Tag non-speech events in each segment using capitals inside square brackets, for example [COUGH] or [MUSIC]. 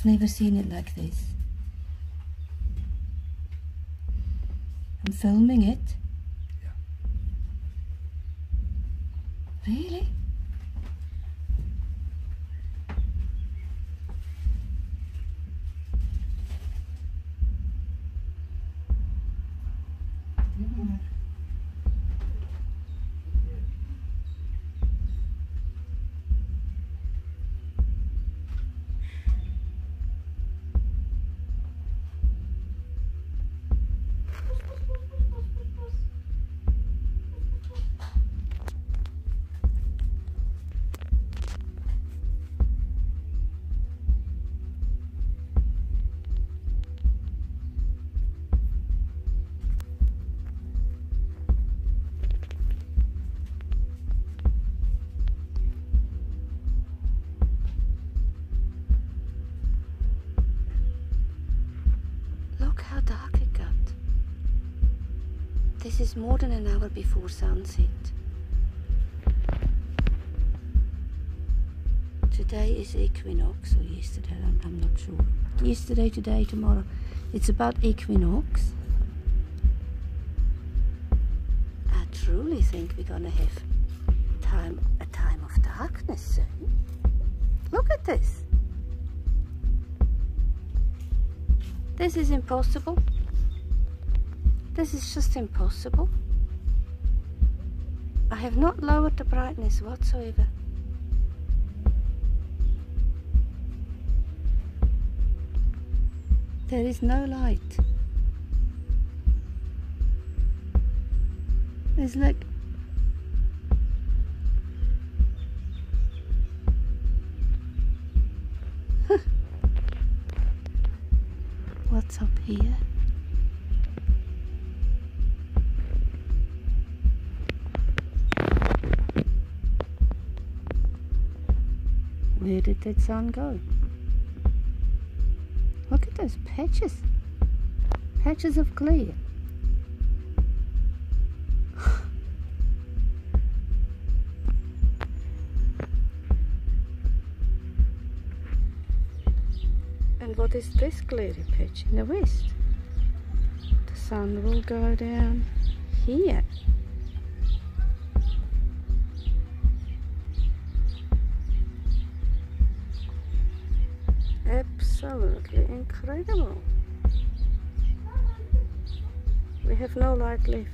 I've never seen it like this. I'm filming it. Yeah. Really? Look This is more than an hour before sunset. Today is equinox, or yesterday, I'm, I'm not sure. Yesterday, today, tomorrow. It's about equinox. I truly think we're gonna have time a time of darkness soon. Look at this. This is impossible. This is just impossible. I have not lowered the brightness whatsoever. There is no light. There's like [LAUGHS] What's up here? Where did that sun go? Look at those patches. Patches of clear. [SIGHS] And what is this glary patch in the west? The sun will go down here. Absolutely incredible. We have no light left.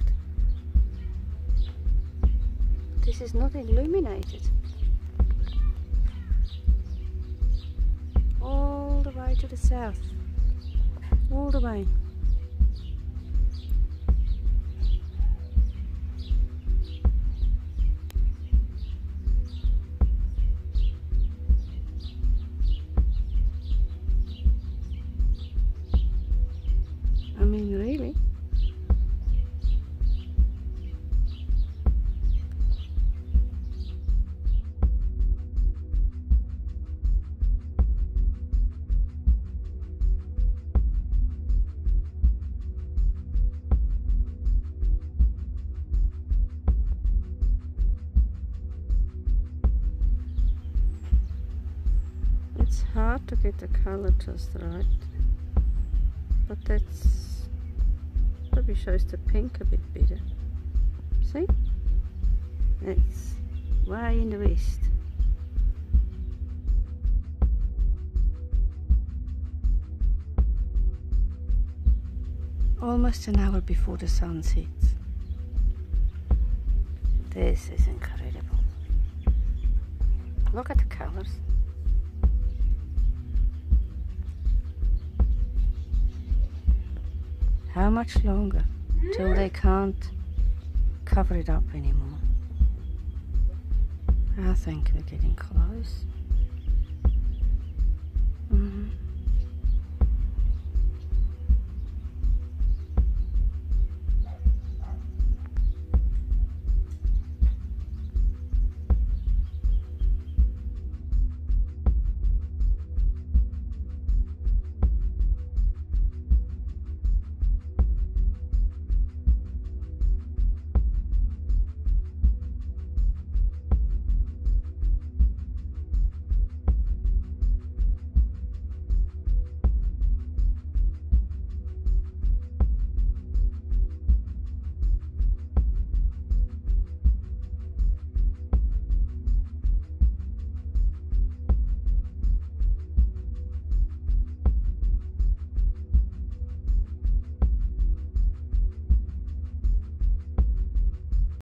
This is not illuminated. all the way to the south. All the way. I mean, really? Eh? It's hard to get the color just right, but that's probably shows the pink a bit better. See? It's way in the west. Almost an hour before the sun sets. This is incredible. Look at the colors. how much longer till they can't cover it up anymore? I think they're getting close. Mm -hmm.